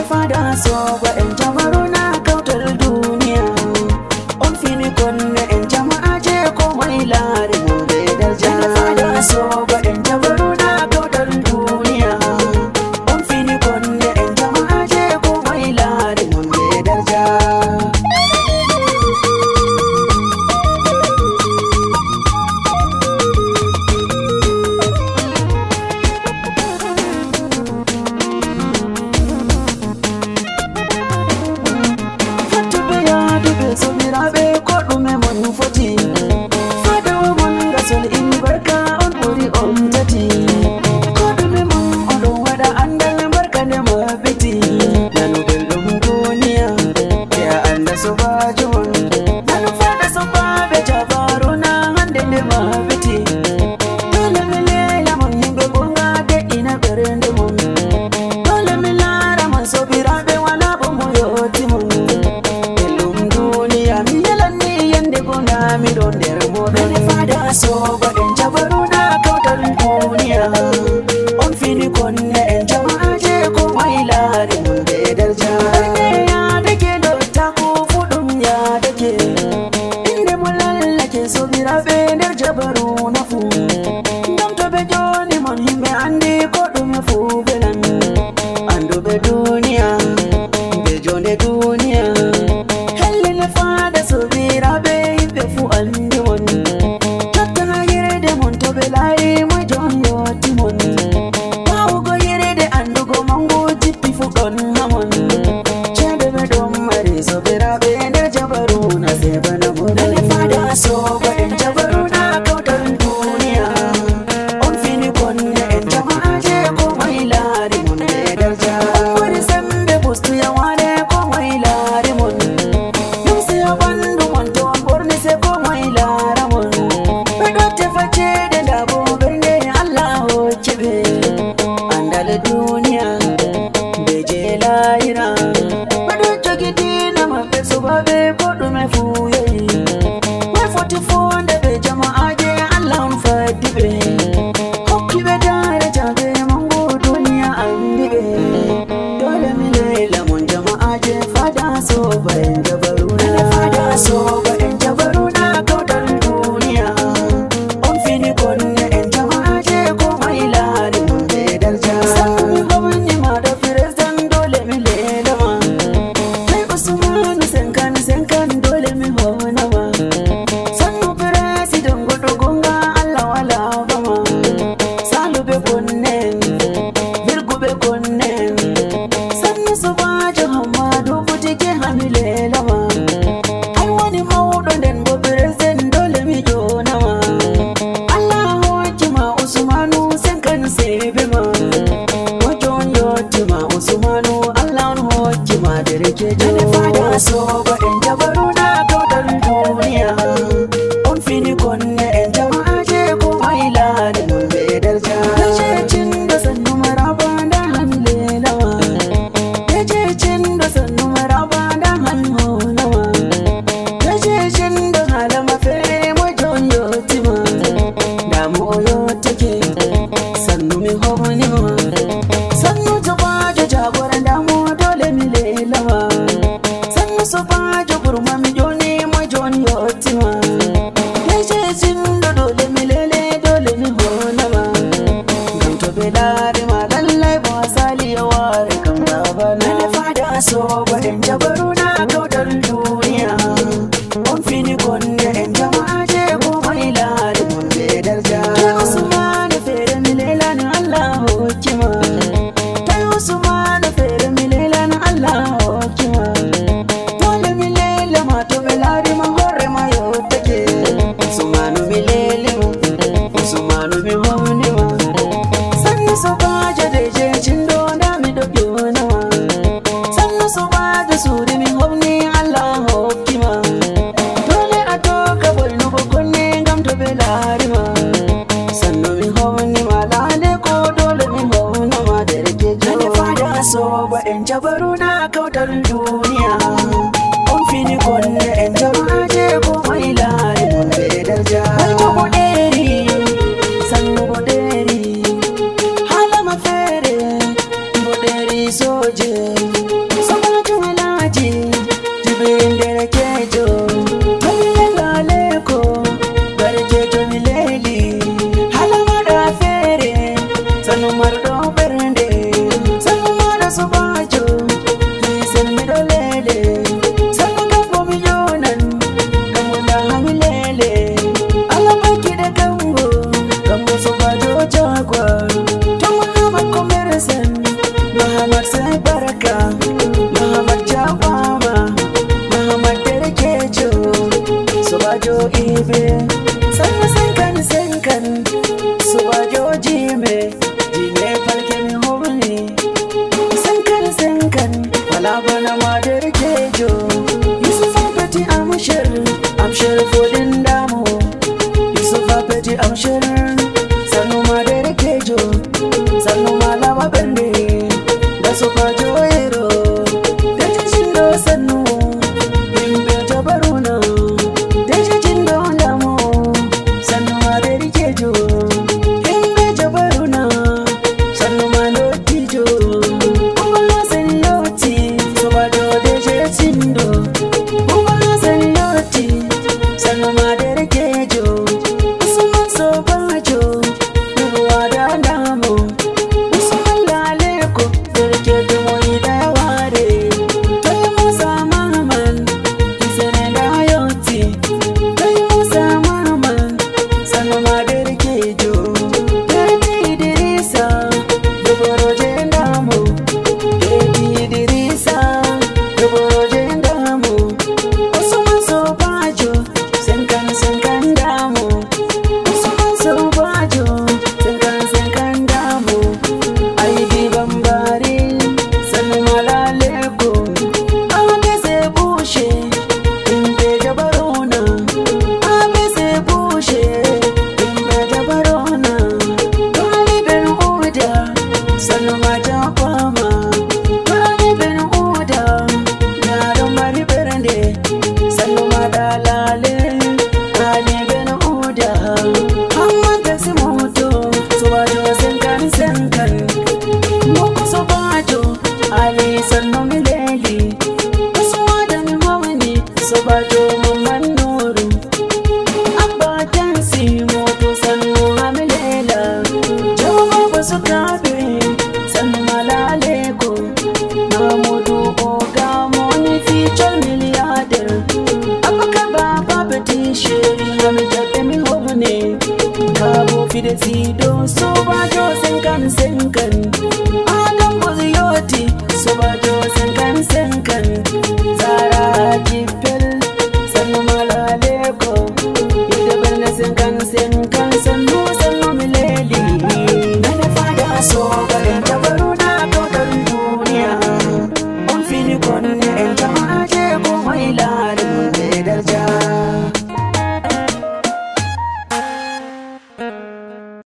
haifa da so na kautar duniya. On fini kun na in jama'a je da darja so. so barin jabaru na kautar duniya. On fini kunne yan jama'a je ko mai larin bedar ja ya dake da ta ko fudun ya dake. Inda mulallake so birabe usmanu allah nuhu kima da riƙe jini so ba su ba jagurman jaguar so bad. gida zido do so ba jo sen kan sen kan.